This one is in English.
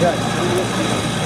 good.